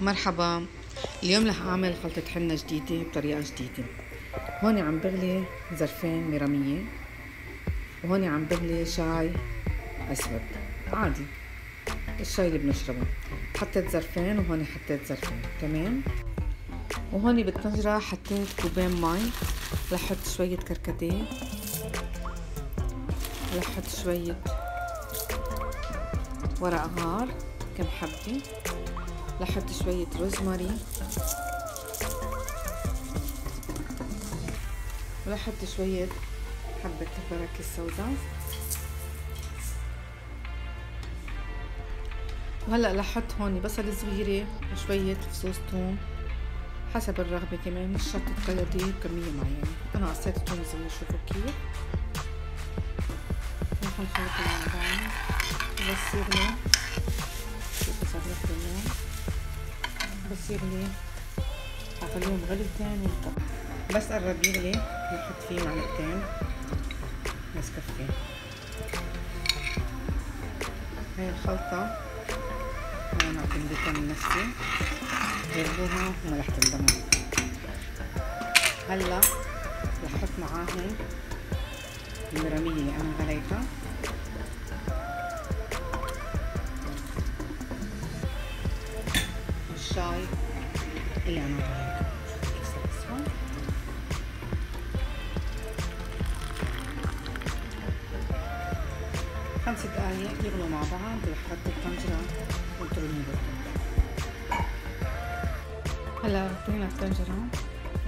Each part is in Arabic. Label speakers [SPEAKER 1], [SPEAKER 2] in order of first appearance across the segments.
[SPEAKER 1] مرحبا. اليوم رح أعمل خلطة حنة جديدة بطريقة جديدة. هون عم بغلي زرفين ميرامية وهون عم بغلي شاي أسود. عادي. الشاي اللي بنشربه. حطيت زرفين وهون حطيت زرفين. تمام؟ وهون بالطنجرة حطيت كوبين مي رح أحط شوية كركديه. رح أحط شوية ورق غار. كم حبة لحط شوية روزماري. ولحط شوية حبة البركة السوداء. وهلأ لحط هون بصل صغيرة وشوية فصوص ثوم حسب الرغبة كمان مش شرط تقيدي بكمية معينة. أنا قصيت ثوم صغير شوفوا كيف. رح نخلطهم مع بعض بس يغلوا يغلي هخليهم غليتين بس قرب يغلي نحط فيه معلقتين. نسكافيه هاي الخلطة. أنا عطيتها من نفسي جربوها وما رح تندموا. هلأ رح أحط معاهم المرامية اللي أنا غليتها. الشاي اللي أنا غليته خمس دقايق يغلوا مع بعض أحط الطنجرة وانطروني هلا غطينا الطنجرة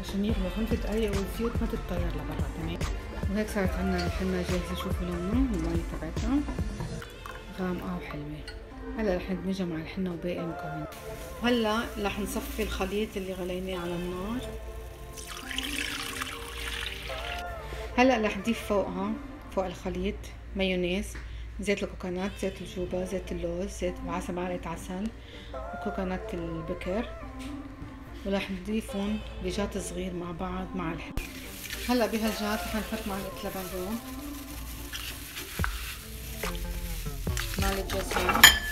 [SPEAKER 1] عشان يغلوا خمس دقايق والزيوت ما تتطير لبرا تمام؟ وهيك صارت عنا الحنة جاهزة شوفوا لونه المي تبعتها غامقة وحلوة. هلا رح ندمجها مع الحنة وباقي المكونات وهلا رح نصفي الخليط اللي غليناه على النار. هلا رح نضيف فوقها فوق الخليط مايونيز زيت الكوكونات زيت الجوبا زيت اللوز زيت وعسل معلقة عسل وكوكونات البكر. ورح نضيفهم بجات صغير مع بعض مع الحليب هلا بهالجات رح نحط معلقة لبن روم. معلقة جوز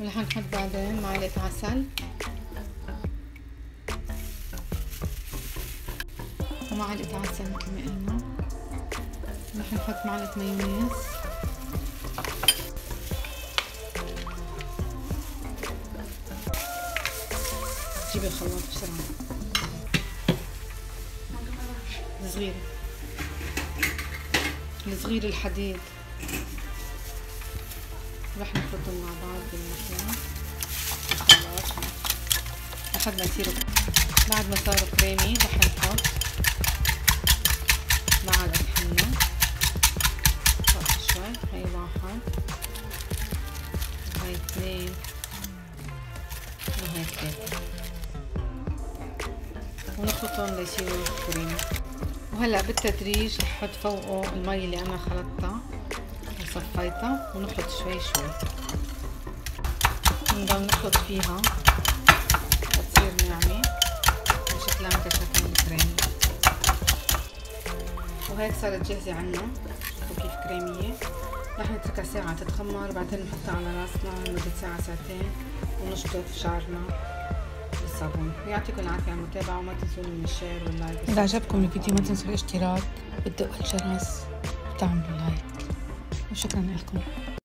[SPEAKER 1] ورح نحط بعدين معلقة عسل. ومعلقة عسل مثل ما قلنا. رح نحط معلقة مايونيز. جيب الخلاط بسرعة. الصغير الصغير الحديد. رح نخلطهم مع بعض بالمكان. الخلاط لحد ما يصيروا بعد ما صاروا كريمي رح نحط معلقة حنة شوي هاي واحد وهاي اثنين. وهاي ثلاثة ونخلطهم ليصيروا كريمي. وهلأ بالتدريج رح أحط فوقه المي اللي أنا خلطتها. وصفيتها ونخلط شوي شوي. نضل نخلط فيها. لتصير ناعمة وشكلها مثل شكل الكريمي وهيك صارت جاهزة عنا. شوفوا كيف كريمية. رح نتركها ساعة تتخمر بعدين نحطها على راسنا لمدة ساعة ساعتين ونشطف شعرنا بالصابون. يعطيكم العافية على المتابعة وما تنسوني من ال share وال like
[SPEAKER 2] إذا عجبكم الفيديو ما تنسوا الاشتراك وتدقوا الجرس وتعملوا like وشكرا لكم.